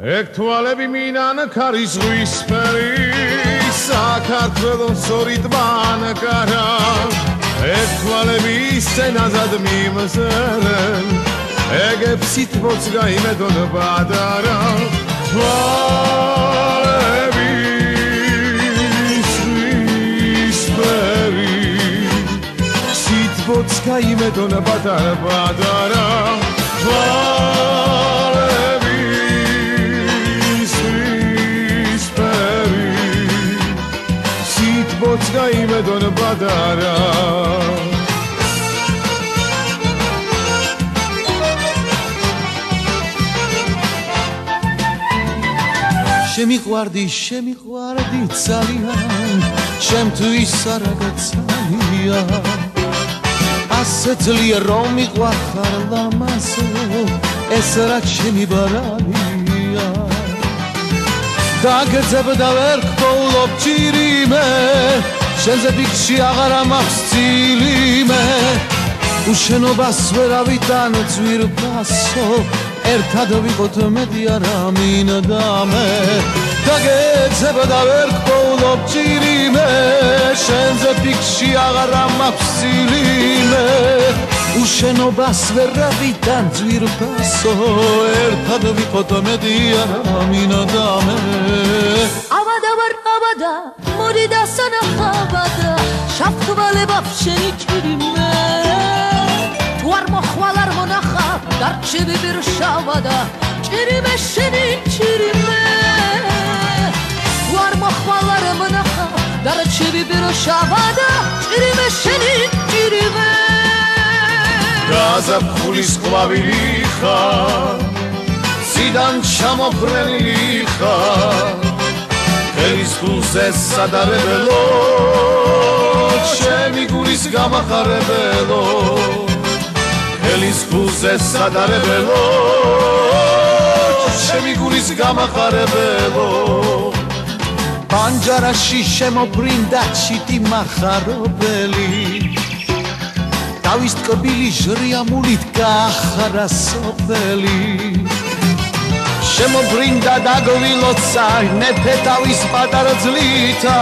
ეგ თვალები მინან ქარის ზღვისფერი საქართველოს ორი ტბან კარა. ეგ თვალები სცენაზად მიმზერენ ეგ ფსიტბოც გაიმედონ ბადარა. თვალები ზღვისფერი ფსიტბოც გაიმედონ ბადარა ბადარა. თვალები იმედონ ბადარა. შემიყვარდი შემიყვარდი ძალიან შემთვის არაგაცალია ასე ძლიერ რომ მიყვახარ ლამაზო ეს რა ჩემი ბარანია დაგეძებდა ვერ გქოლობ ჭირიმე შენზე ფიქში აღარ ამაქვს წილიმე. უშენობას ვერავიდან ძვირფასო. ერთად ვიყოთ მედი არა მინდა მე. დაგეძებდა ვერ გქოლობ ჭირიმე შენზე ფიქში აღარ ამაქვს წილიმე. უშენობას ვერავიდან ძვირფასო. ერთად ვიყოთ მედი არა მინდა მე. ავადა ვარ ავადა მოდი და სანახავადა შაფთვალება შენი ჭირიმე თუ არ მოხვალ არ მონახა დარჩები ბირშავადა ჭირიმე შენი ჭირიმე თუ არ მოხვალ არ მონახა დარჩები ბირშავადა ჭირიმე შენი ჭირიმე გაზაფხულის ყვავილი ხარ სიდან ჩამოფრენილი ხარ ერის ფულზე სადარებელო ჩემი გულის გამახარებელო. ელის ფულზე სადარებელო ჩემი გულის გამახარებელო. პანჯარაში შემოფრინდა ჩიტი מחარობელი დავის ტკბილი ჟრიამულით გაახარა სოფელი შემობრინდა დაგვილოცა მეფე დავის პატარა ძლითა.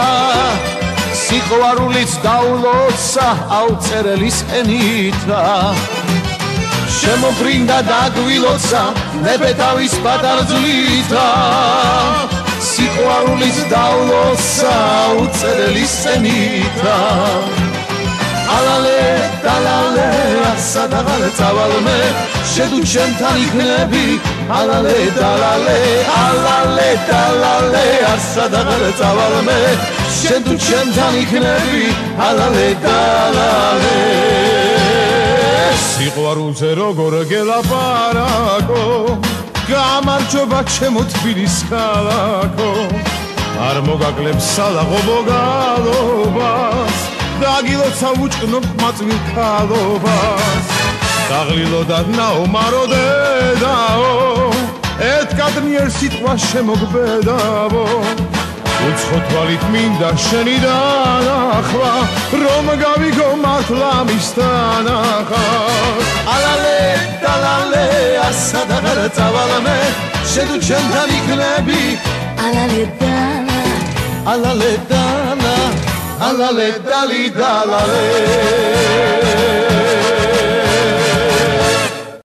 სიყვარულიც დაულოცა აუწერელის ენითა. შემობრინდა დაგვილოცა მეფე დავის პატარა ძლითა. სიყვარულიც დაულოცა აუწერელის ენითა. ალალე დალალე ასადაღალე წავალმე შედუ ჩემთან იქნები ალალე დალალე ალალე დალალე ასადაღალე წავალმე. შედუ ჩემთან იქნები ალალე დალალე. სიყვარულზე როგორ გელაპარაკო? გამარჯობა ჩემო თბილის ქალაქო. არ მოგაკლებს სალაღო მოგალობას. დაგილოცა უჭკნობ მაწვილ ქალობას. დაღლილო და ნაომარო დედაო ეთკადნიერ სიტყვა შემოგბედავო. უცხო თვალით მინდა შენი დანახვა რომ გავიგო მართლა მისთან ახალ ალალე დალალე ასადაღარ წავალმე შედუ ჩემთან იქნები. ალალე დალა. ალალე დალა alale dali dalale